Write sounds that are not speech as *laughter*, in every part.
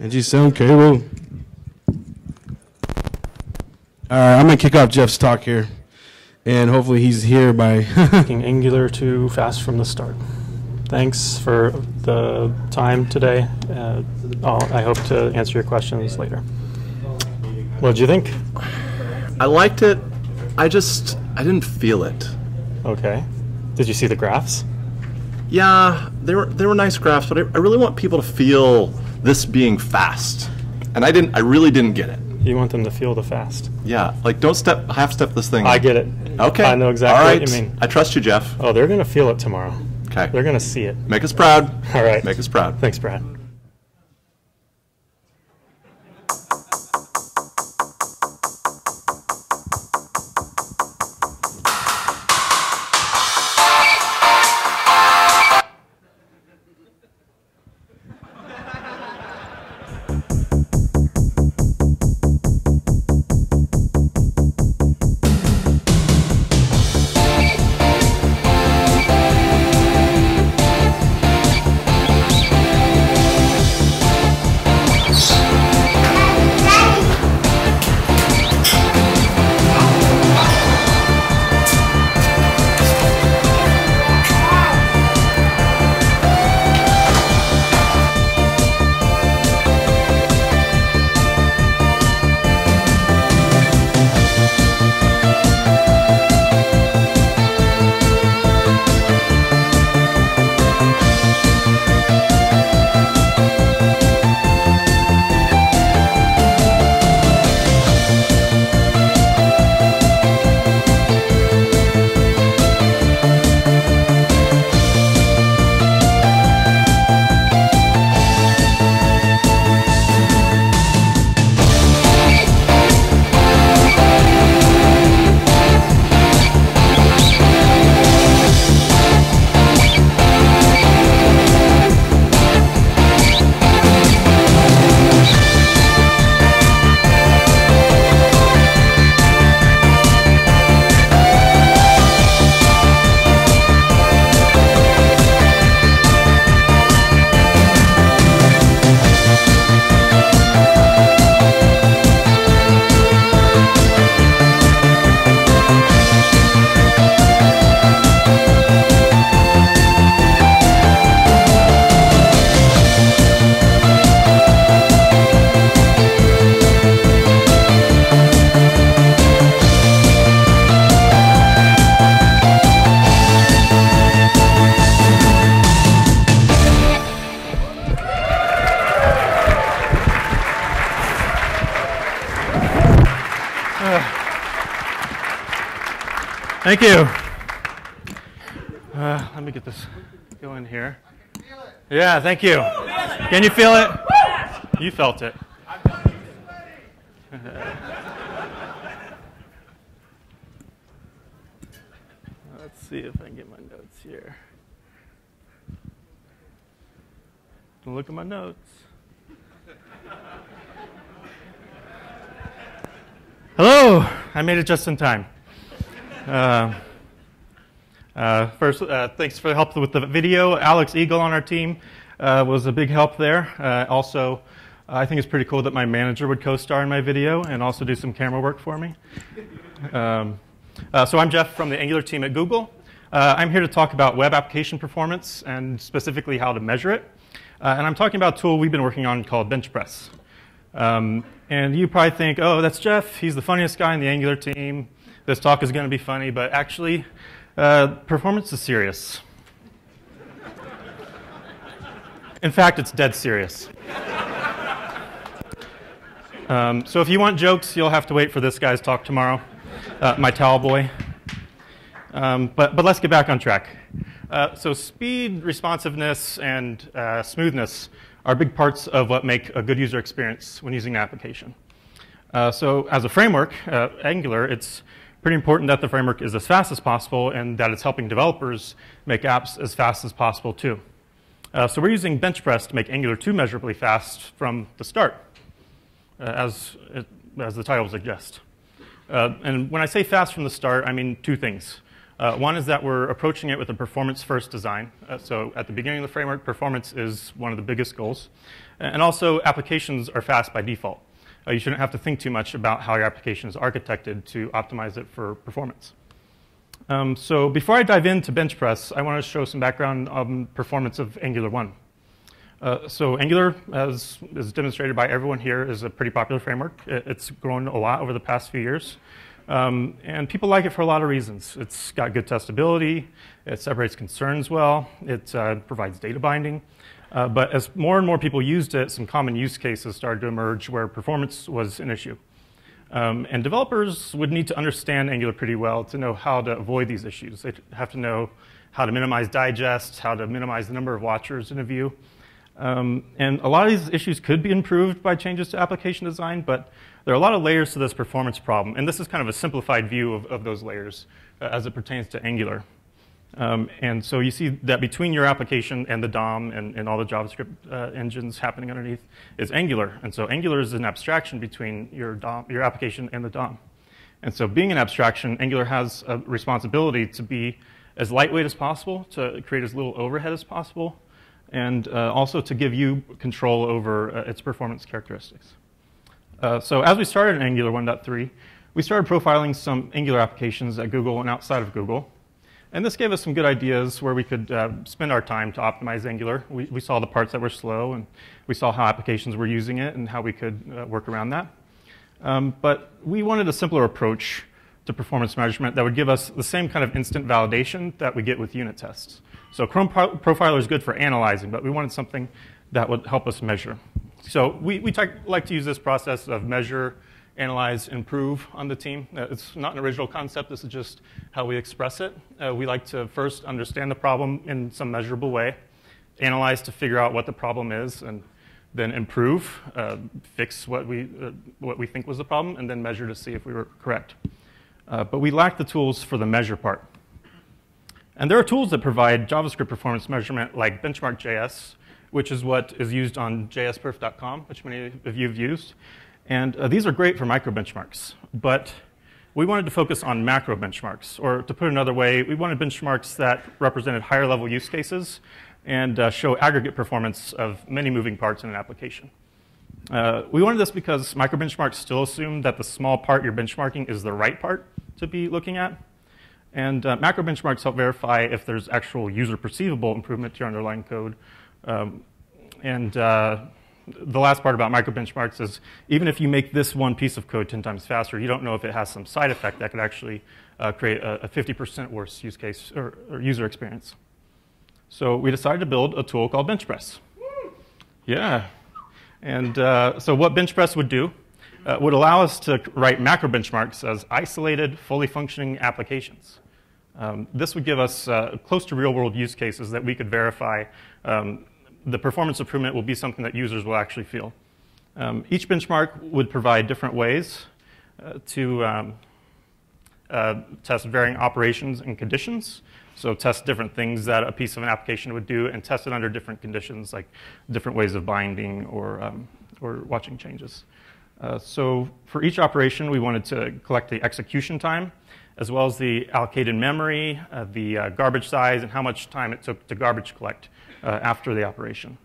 Angie Sound, Kerry Wu. All right, I'm going to kick off Jeff's talk here. And hopefully he's here by. *laughs* Making Angular 2 fast from the start. Thanks for the time today. Uh, I'll, I hope to answer your questions later. What did you think? I liked it. I just I didn't feel it. Okay. Did you see the graphs? Yeah, they were they were nice graphs, but I, I really want people to feel this being fast, and I didn't. I really didn't get it. You want them to feel the fast. Yeah, like don't step half step this thing. I get it. Okay. I know exactly All right. what you mean. I trust you, Jeff. Oh, they're going to feel it tomorrow. Okay. They're going to see it. Make us proud. All right. Make us proud. Thanks, Brad. Thank you. Uh, let me get this going here. Yeah, thank you. Can you feel it? You felt it. *laughs* Let's see if I can get my notes here. Look at my notes. Hello, I made it just in time. Uh, uh, first, uh, thanks for the help with the video. Alex Eagle on our team uh, was a big help there. Uh, also, I think it's pretty cool that my manager would co-star in my video and also do some camera work for me. Um, uh, so I'm Jeff from the Angular team at Google. I'm here to talk about web application performance and specifically how to measure it. and I'm talking about a tool we've been working on called BenchPress. Um, and you probably think, oh, that's Jeff. He's the funniest guy in the Angular team. This talk is going to be funny, but actually, uh, performance is serious. In fact, it's dead serious. Um, so if you want jokes, you'll have to wait for this guy's talk tomorrow, uh, my towel boy. Um, but, but let's get back on track. Uh, so speed, responsiveness, and uh, smoothness are big parts of what make a good user experience when using an application. Uh, so as a framework, uh, Angular, it's pretty important that the framework is as fast as possible and that it's helping developers make apps as fast as possible too. Uh, so we're using BenchPress to make Angular 2 measurably fast from the start, uh, as, it, as the title suggests. Uh, and when I say fast from the start, I mean two things. Uh, one is that we're approaching it with a performance-first design. Uh, so at the beginning of the framework, performance is one of the biggest goals. And also, applications are fast by default. Uh, you shouldn't have to think too much about how your application is architected to optimize it for performance. Um, so before I dive into BenchPress, I want to show some background on performance of Angular 1. Uh, so Angular, as is demonstrated by everyone here, is a pretty popular framework. It's grown a lot over the past few years. Um, and people like it for a lot of reasons. It's got good testability, it separates concerns well, it uh, provides data binding. Uh, but as more and more people used it, some common use cases started to emerge where performance was an issue. Um, and developers would need to understand Angular pretty well to know how to avoid these issues. They'd have to know how to minimize digests, how to minimize the number of watchers in a view. Um, and a lot of these issues could be improved by changes to application design, but there are a lot of layers to this performance problem. And this is kind of a simplified view of, of those layers uh, as it pertains to Angular. Um, and so you see that between your application and the DOM and, and all the JavaScript uh, engines happening underneath is Angular. And so Angular is an abstraction between your, DOM, your application and the DOM. And so being an abstraction, Angular has a responsibility to be as lightweight as possible, to create as little overhead as possible, and uh, also to give you control over uh, its performance characteristics. Uh, so as we started in Angular 1.3, we started profiling some Angular applications at Google and outside of Google. And this gave us some good ideas where we could uh, spend our time to optimize Angular. We, we, saw the parts that were slow, and we saw how applications were using it and how we could uh, work around that. Um, but we wanted a simpler approach to performance measurement that would give us the same kind of instant validation that we get with unit tests. So Chrome Pro Profiler is good for analyzing, but we wanted something that would help us measure. So we, we like to use this process of measure, analyze, improve on the team. Uh, it's not an original concept. This is just how we express it. Uh, we like to first understand the problem in some measurable way, analyze to figure out what the problem is, and then improve, uh, fix what we, uh, what we think was the problem, and then measure to see if we were correct. Uh, but we lack the tools for the measure part. And there are tools that provide JavaScript performance measurement like Benchmark.js, which is what is used on jsperf.com, which many of you have used. And uh, these are great for micro benchmarks, but we wanted to focus on macro benchmarks, or to put it another way, we wanted benchmarks that represented higher level use cases and uh, show aggregate performance of many moving parts in an application. Uh, we wanted this because micro benchmarks still assume that the small part you're benchmarking is the right part to be looking at. And uh, macro benchmarks help verify if there's actual user perceivable improvement to your underlying code. Um, and uh, the last part about micro benchmarks is even if you make this one piece of code 10 times faster, you don't know if it has some side effect that could actually uh, create a, a 50% worse use case or, or, user experience. So we decided to build a tool called BenchPress. Yeah. And uh, so what BenchPress would do uh, would allow us to write macro benchmarks as isolated, fully functioning applications. Um, this would give us uh, close to real world use cases that we could verify um, the performance improvement will be something that users will actually feel. Um, each benchmark would provide different ways uh, to um, uh, test varying operations and conditions. So test different things that a piece of an application would do and test it under different conditions, like different ways of binding or, um, or watching changes. Uh, so for each operation, we wanted to collect the execution time, as well as the allocated memory, uh, the uh, garbage size, and how much time it took to garbage collect uh, after the operation.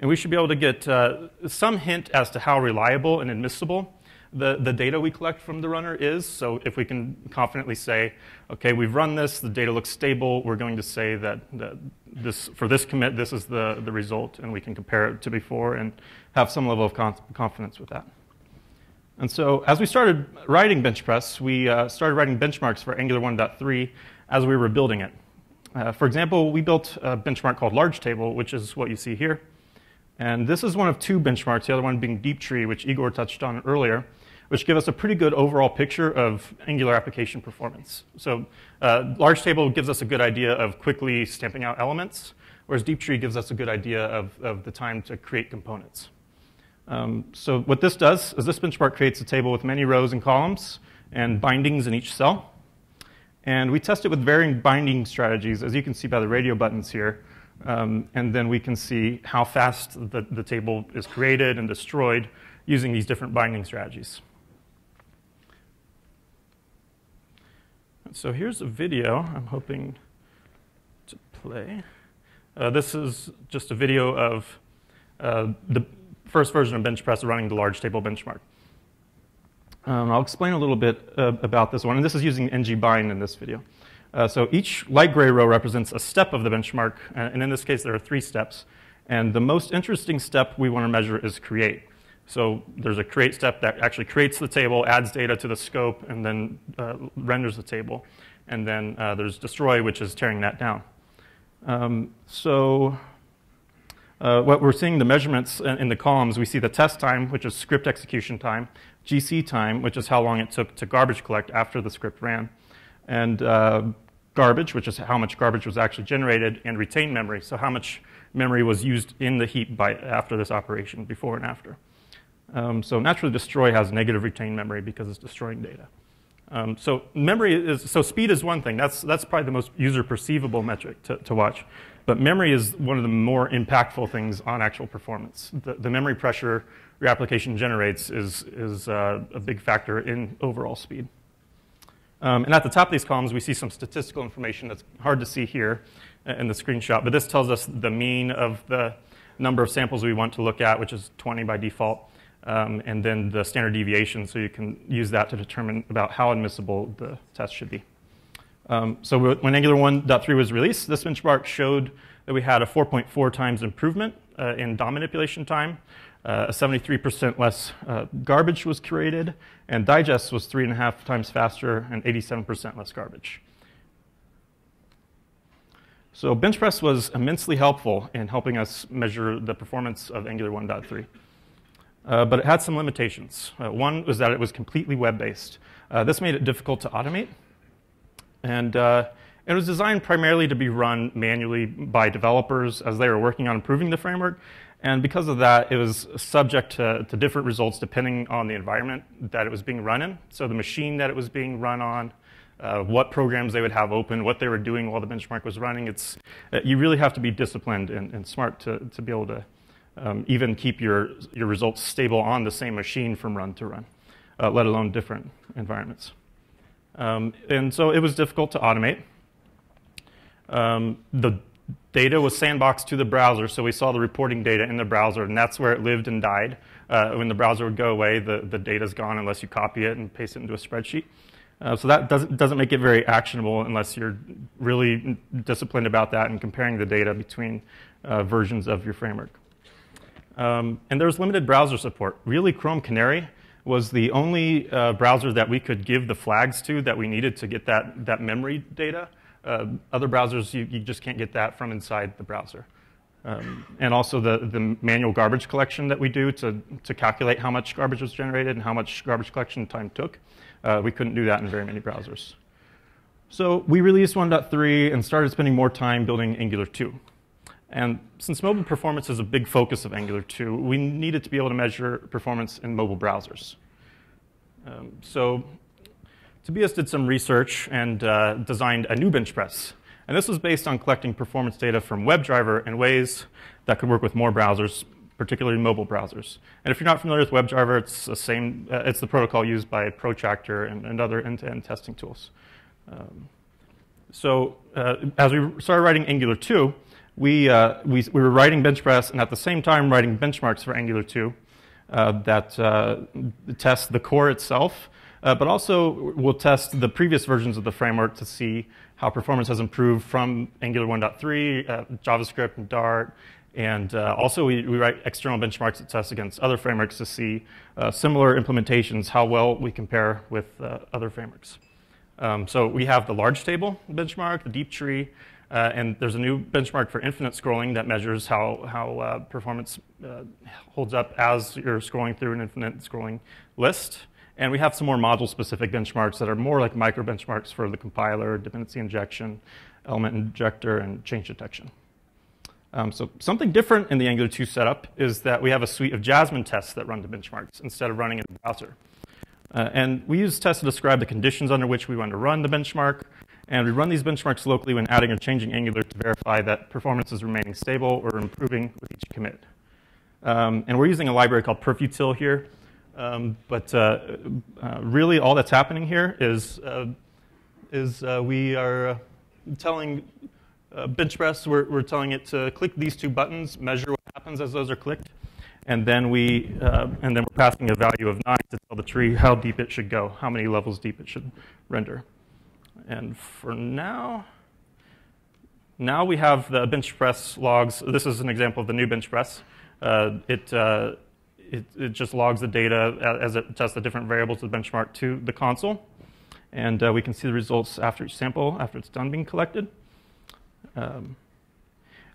And we should be able to get uh, some hint as to how reliable and admissible the, the data we collect from the runner is. So if we can confidently say, okay, we've run this, the data looks stable, we're going to say that, that this, for this commit, this is the, the result, and we can compare it to before and have some level of confidence with that. And so as we started writing BenchPress, we uh, started writing benchmarks for Angular 1.3 as we were building it. Uh, for example, we built a benchmark called Large Table, which is what you see here. And this is one of two benchmarks, the other one being Deep Tree, which Igor touched on earlier which give us a pretty good overall picture of Angular application performance. So uh, large table gives us a good idea of quickly stamping out elements, whereas deep tree gives us a good idea of, of the time to create components. Um, so what this does is this benchmark creates a table with many rows and columns and bindings in each cell. And we test it with varying binding strategies, as you can see by the radio buttons here. Um, and then we can see how fast the, the table is created and destroyed using these different binding strategies. So here's a video I'm hoping to play. Uh, this is just a video of uh, the first version of BenchPress running the large table benchmark. Um, I'll explain a little bit uh, about this one, and this is using ngbind in this video. Uh, so each light gray row represents a step of the benchmark, and in this case there are three steps. And the most interesting step we want to measure is create. So there's a create step that actually creates the table, adds data to the scope, and then uh, renders the table. And then uh, there's destroy, which is tearing that down. Um, so uh, what we're seeing the measurements in the columns, we see the test time, which is script execution time, GC time, which is how long it took to garbage collect after the script ran, and uh, garbage, which is how much garbage was actually generated, and retained memory, so how much memory was used in the heap by, after this operation, before and after. Um, so naturally destroy has negative retained memory because it's destroying data. Um, so memory is, so speed is one thing. That's, that's probably the most user perceivable metric to, to watch. But memory is one of the more impactful things on actual performance. The, the memory pressure your application generates is, is uh, a big factor in overall speed. Um, and at the top of these columns, we see some statistical information that's hard to see here in the screenshot, but this tells us the mean of the number of samples we want to look at, which is 20 by default, um, and then the standard deviation, so you can use that to determine about how admissible the test should be. Um, so when Angular 1.3 was released, this benchmark showed that we had a 4.4 times improvement uh, in DOM manipulation time, uh, 73% less uh, garbage was created, and digest was three and a half times faster and 87% less garbage. So BenchPress was immensely helpful in helping us measure the performance of Angular 1.3. Uh, but it had some limitations. Uh, one was that it was completely web-based. Uh, this made it difficult to automate. And uh, it was designed primarily to be run manually by developers as they were working on improving the framework. And because of that, it was subject to, to different results depending on the environment that it was being run in. So the machine that it was being run on, uh, what programs they would have open, what they were doing while the benchmark was running. It's, uh, you really have to be disciplined and, and smart to, to be able to um, even keep your, your results stable on the same machine from run to run, uh, let alone different environments. Um, and so it was difficult to automate. Um, the data was sandboxed to the browser, so we saw the reporting data in the browser, and that's where it lived and died. Uh, when the browser would go away, the, the data's gone unless you copy it and paste it into a spreadsheet. Uh, so that doesn't, doesn't make it very actionable unless you're really disciplined about that and comparing the data between uh, versions of your framework. Um, and there's limited browser support. Really, Chrome Canary was the only uh, browser that we could give the flags to that we needed to get that, that memory data. Uh, other browsers, you, you, just can't get that from inside the browser. Um, and also the, the manual garbage collection that we do to, to calculate how much garbage was generated and how much garbage collection time took. Uh, we couldn't do that in very many browsers. So we released 1.3 and started spending more time building Angular 2. And since mobile performance is a big focus of Angular 2, we needed to be able to measure performance in mobile browsers. Um, so Tobias did some research and uh, designed a new BenchPress. And this was based on collecting performance data from WebDriver in ways that could work with more browsers, particularly mobile browsers. And if you're not familiar with WebDriver, it's the same. Uh, it's the protocol used by Protractor and, and other end-to-end testing tools. Um, so uh, as we started writing Angular 2, we, uh, we, we, were writing BenchPress and at the same time writing benchmarks for Angular 2 uh, that uh, test the core itself, uh, but also we'll test the previous versions of the framework to see how performance has improved from Angular 1.3, uh, JavaScript, and Dart, and uh, also, we, we, write external benchmarks that test against other frameworks to see similar implementations, how well we compare with other frameworks. Um, so we have the large table benchmark, the deep tree, uh, and there's a new benchmark for infinite scrolling that measures how, how uh, performance uh, holds up as you're scrolling through an infinite scrolling list. And we have some more module-specific benchmarks that are more like micro benchmarks for the compiler, dependency injection, element injector, and change detection. Um, so something different in the Angular 2 setup is that we have a suite of Jasmine tests that run the benchmarks instead of running in the browser. Uh, and we use tests to describe the conditions under which we want to run the benchmark. And we run these benchmarks locally when adding or changing Angular to verify that performance is remaining stable or improving with each commit. Um, and we're using a library called perfutil here. Um, but uh, uh, really all that's happening here is, uh, is uh, we are uh, telling Uh, bench we're, we're telling it to click these two buttons, measure what happens as those are clicked, and then we and then we're passing a value of nine to tell the tree how deep it should go, how many levels deep it should render. And for now, now we have the BenchPress logs. This is an example of the new BenchPress. Uh, it, uh, it, it, just logs the data as it tests the different variables of the benchmark to the console. And uh, we can see the results after each sample, after it's done being collected. Um,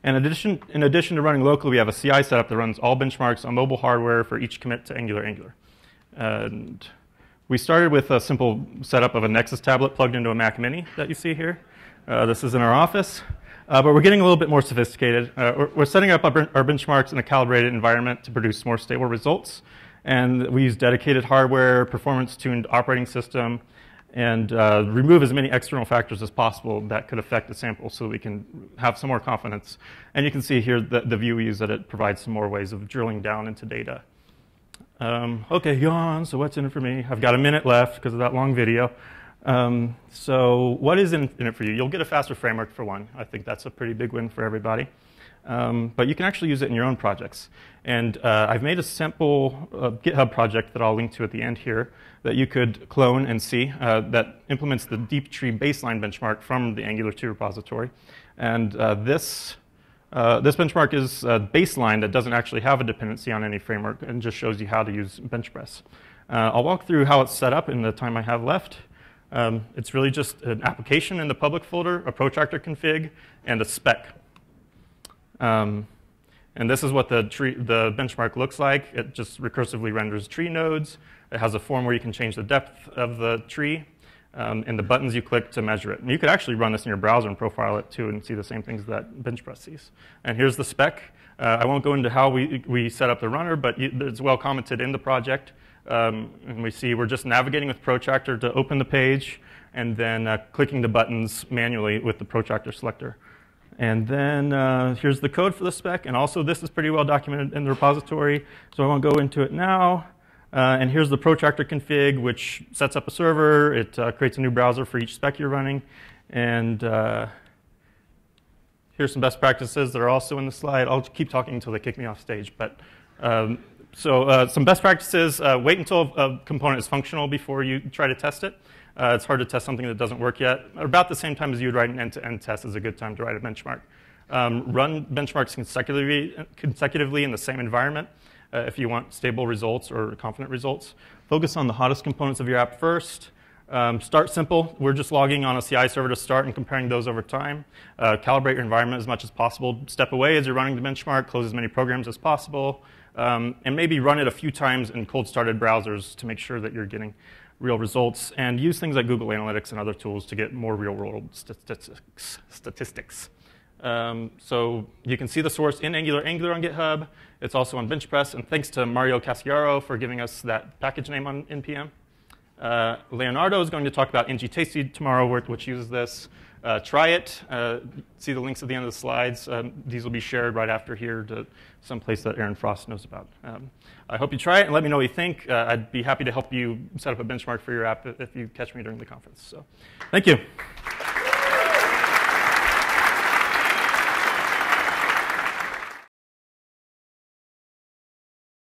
and in addition, in addition to running locally, we have a CI setup that runs all benchmarks on mobile hardware for each commit to Angular Angular. And we started with a simple setup of a Nexus tablet plugged into a Mac Mini that you see here. Uh, this is in our office. Uh, but we're getting a little bit more sophisticated. Uh, we're, we're, setting up our, our, benchmarks in a calibrated environment to produce more stable results. And we use dedicated hardware, performance-tuned operating system, and uh, remove as many external factors as possible that could affect the sample so we can have some more confidence. And you can see here the, the view we use that it provides some more ways of drilling down into data. Um, okay, yawn, so what's in it for me? I've got a minute left because of that long video. Um, so what is in, in, it for you? You'll get a faster framework for one. I think that's a pretty big win for everybody. Um, but you can actually use it in your own projects. And uh, I've made a simple uh, GitHub project that I'll link to at the end here that you could clone and see uh, that implements the deep tree baseline benchmark from the Angular 2 repository. And uh, this, uh, this benchmark is a baseline that doesn't actually have a dependency on any framework and just shows you how to use BenchPress. Uh, I'll walk through how it's set up in the time I have left. Um, it's really just an application in the public folder, a protractor config, and a spec. Um, and this is what the, tree, the benchmark looks like. It just recursively renders tree nodes. It has a form where you can change the depth of the tree um, and the buttons you click to measure it. And you could actually run this in your browser and profile it too and see the same things that BenchPress sees. And here's the spec. Uh, I won't go into how we, we set up the runner, but it's well commented in the project. Um, and we see we're just navigating with Protractor to open the page and then uh, clicking the buttons manually with the Protractor selector. And then uh, here's the code for the spec. And also, this is pretty well documented in the repository, so I won't go into it now. Uh, and here's the Protractor config, which sets up a server. It uh, creates a new browser for each spec you're running. And uh, here's some best practices that are also in the slide. I'll keep talking until they kick me off stage. But um, so uh, some best practices, uh, wait until a component is functional before you try to test it. Uh, it's hard to test something that doesn't work yet. About the same time as you would write an end-to-end test is a good time to write a benchmark. Um, run benchmarks consecutively, consecutively in the same environment uh, if you want stable results or confident results. Focus on the hottest components of your app first. Um, start simple. We're just logging on a CI server to start and comparing those over time. Uh, calibrate your environment as much as possible. Step away as you're running the benchmark. Close as many programs as possible um, and maybe run it a few times in cold started browsers to make sure that you're getting real results, and use things like Google Analytics and other tools to get more real world statistics. statistics. Um, so you can see the source in Angular Angular on GitHub. It's also on BenchPress, and thanks to Mario Casciaro for giving us that package name on NPM. Uh, Leonardo is going to talk about ngtasty tomorrow, which uses this. Uh, try it. Uh, see the links at the end of the slides. Um, these will be shared right after here to some place that Aaron Frost knows about. Um, I hope you try it and let me know what you think. Uh, I'd be happy to help you set up a benchmark for your app if you catch me during the conference. So, thank you.